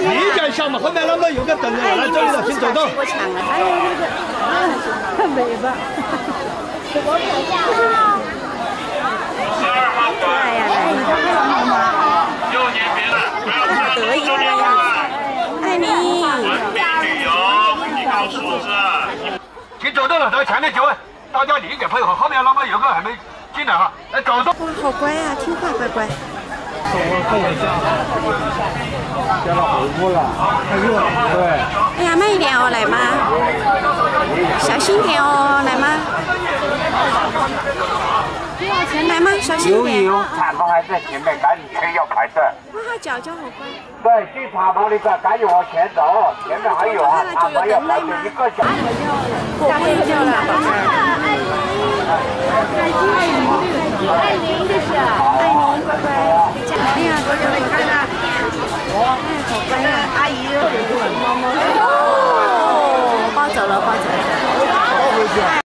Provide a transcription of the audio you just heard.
你敢笑嘛？后面那么有个等着来这里了，请走动。过墙了，哎呦那个，美吧？可爱呀，又年别了，不要好得意的样子，爱你。文明旅游，你告诉我是。请走动了，到前面几位，大家理解配合。后面那么有个还没进来哈，来走动。哇，好乖呀，听话乖乖。等我等我一下，叫他回屋了。太热了。对。哎呀，慢一点哦，来吗？小心点哦，来吗？来吗？小心点。有敞篷还在前面，赶紧去要排队。哇，脚脚好乖。对，进敞篷那个赶紧往前走，前面还有啊，敞篷要排队一个小时。过公交了，宝贝儿。爱您这是。爱您，乖乖。哎呀，乖乖，你看看。哎，好乖呀，阿姨又给猫猫。哦，抱走了，抱走了。